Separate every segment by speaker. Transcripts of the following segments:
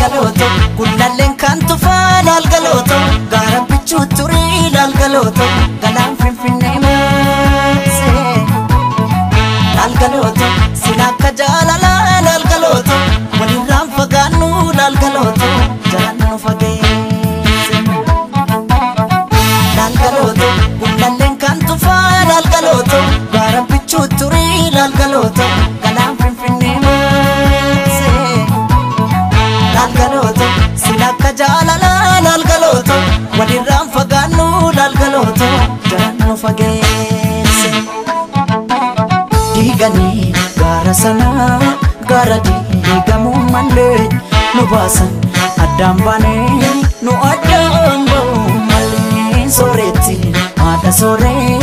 Speaker 1: lalgalooto gunnalleen kan tufaa lalgalooto gaara bichuu turii lalgalooto galaan finfinnee meesee lalgalooto sin akka jaalala. Gaara sanaa gaara diigamuu malee nu baasan addaan baanee nu addaan ba'u malee sooretti haadha sooree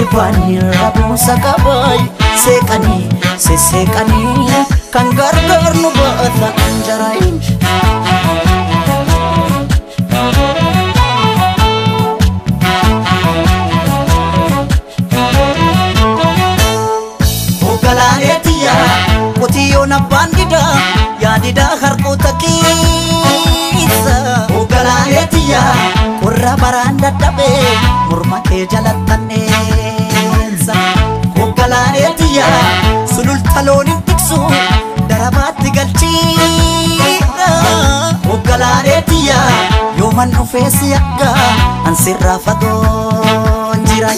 Speaker 1: irbaanii rabuusa qabaay seeqanii sesseeqanii kan gargaar nu baata anjaraayin. Abbaan didaa yaadidaa harkoota keessa. Hoogganaaneetiyya qorra baraan dadhabee morma kee jalattanneessa. Hoogganaaneetiyya sululta looniin tiksu darabaatti galchiidha. Hoogganaaneetiyya yooman dhufee si akka ansirraa fagoon jira.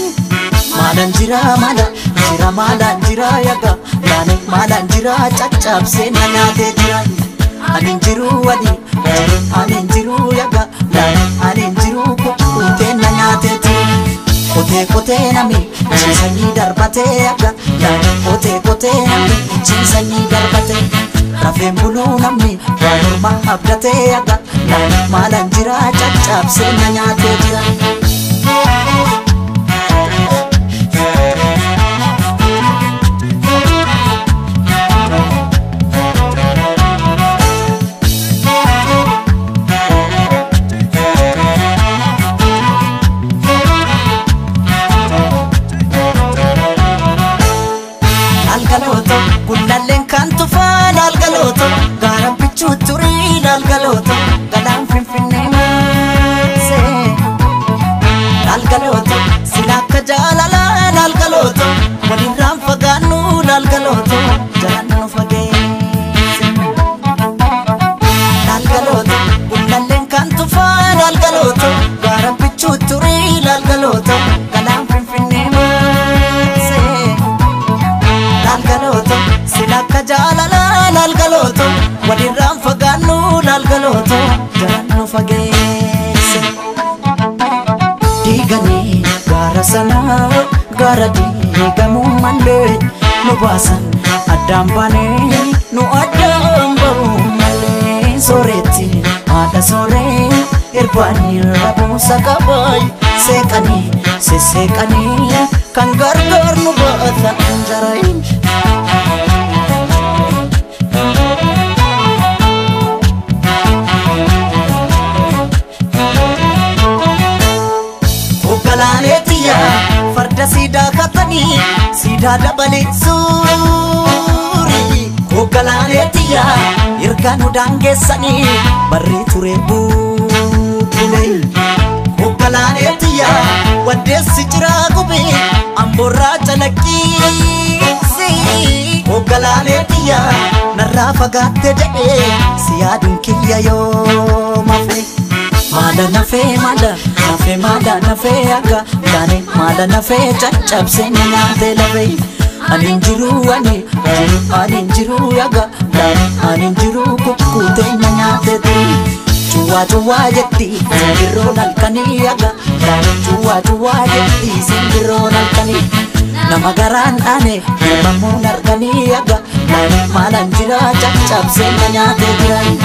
Speaker 1: maalan jira maala jira maalan jira yaga yaani maalan jira caccabsee na nyaatee jira. Anin jiru wadi anin jiru yaga yaani anin jiru kukkutee na nyaatee jira. Kotee kotee nami ciisanii darbatee yaga yaani kotee kotee nami ciisanii darbatee rafeen buluu namni waa morma abdatee yaga yaani maalan jira caccabsee na nyaatee jira. lalgaloto gunnalleen kan tufaa lalgaloto gaaraan bichuu turii lalgaloto galaan finfinnee maasee lalgaloto silaa akka jaalalaa lalgaloto walirraan fagaannu lalgaloto jaraan nu fageesse lalgaloto gunnalleen kan tufaa lalgaloto gaaraan. Gaara sanaa gaara diigamuu malee nu baasan addaan baanee nu addaan ba'u malee sooretti haadha sooree irbaanii rabuusa qabaay seeqanii sesseeqanii kan gargaar nu baata anjaraayin. Siidaa katanii siidaa dabalee suuri. Hoogganaaneetiyya erga nu daangeessanii barrii ture buubulee. Hoogganaaneetiyya waddeessi jiraa gubee amboorraa calaqqiisi. Hoogganaaneetiyya narraa fagaatte jedhee si yaaduun kiyya yoo mafe. Maada nafee maada nafee maada nafee akka taane maada nafee caccabsee na nyaatee lafee. Ani jiru ani ani jiru yaga ani jiru kukkutee na nyaatee ture. Cuwaa cuwaa jetti simbirroon halkanii yaga cuwaa cuwaa jetti simbirroon halkanii. Nama garaan dhaane ilmamuun arganii yaga maalan jira caccabsee na nyaatee jiran.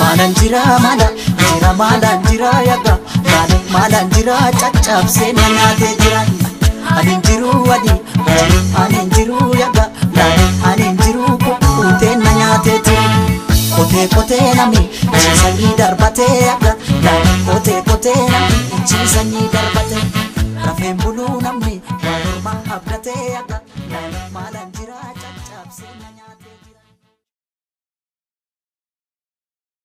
Speaker 1: Maalan jira maala jira maalan jira yaga maalan jira caccabsee na nyaatee jiran. Ani jiru wadi jiru ani jiru yaga taane ani jiru kukkutee na nyaatee jiran. Kotee kotee nami ciisanii darbatee yaga kotee kotee nami ciisanii darbatee rafeen buluu namni